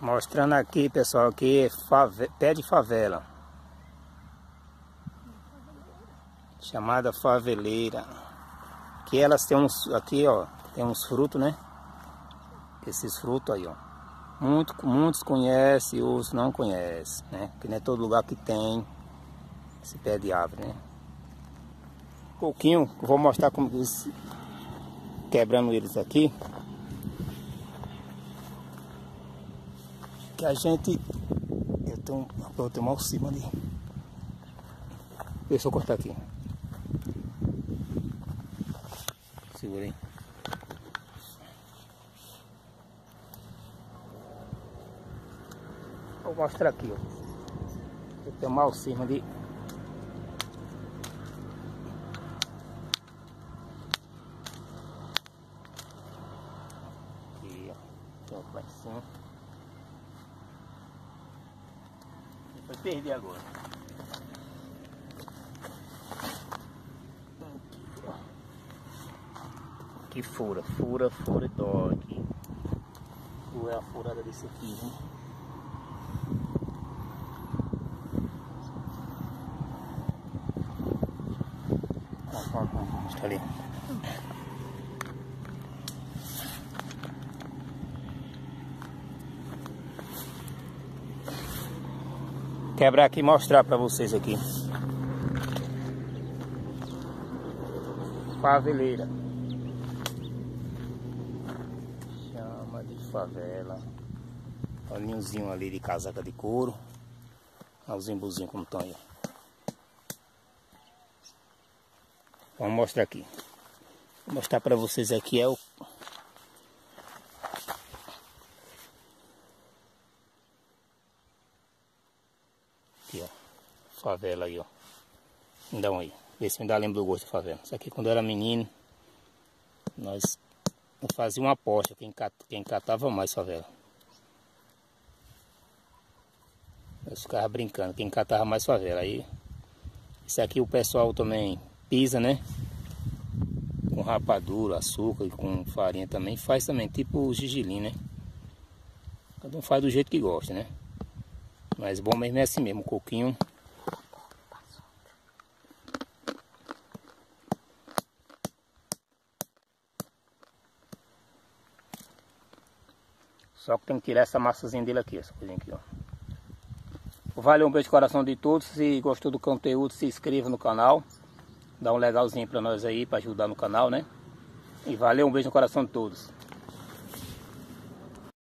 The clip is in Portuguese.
Mostrando aqui, pessoal, aqui fave... pé de favela. Chamada faveleira. Aqui elas têm uns, aqui ó, tem uns frutos, né? Esses frutos aí, ó. Muito, muitos conhecem, outros não conhecem, né? Que não é todo lugar que tem esse pé de árvore, né? Pouquinho, vou mostrar como quebrando eles aqui. Que a gente. Eu tenho, eu tenho mal cima ali. Deixa eu cortar aqui. Segurei. Vou mostrar aqui, ó. Eu tenho mal cima de. Aqui, ó. Tem lá em cima. Perder agora. Aqui fura, fura, fura e dói aqui. é a furada desse aqui, hein? Está ali. Quebrar aqui e mostrar para vocês aqui. Faveleira. Chama de favela. Olha o ninhozinho ali de casaca de couro. Olha os embuzinhos como estão aí. Vamos mostrar aqui. Vou mostrar para vocês aqui é o Aqui, ó. Favela aí, ó. Então aí. Vê se me dá lembro do gosto da favela. Isso aqui quando eu era menino, nós fazíamos uma aposta, quem, cat, quem catava mais favela. Nós ficava brincando, quem catava mais favela. Aí, isso aqui o pessoal também pisa, né? Com rapadura, açúcar e com farinha também. Faz também, tipo o gigilim, né? Cada um faz do jeito que gosta, né? Mas bom mesmo é assim mesmo, o coquinho. Só que tem que tirar essa massazinha dele aqui, essa coisinha aqui, ó. Valeu, um beijo de coração de todos. Se gostou do conteúdo, se inscreva no canal. Dá um legalzinho pra nós aí, pra ajudar no canal, né? E valeu, um beijo no coração de todos.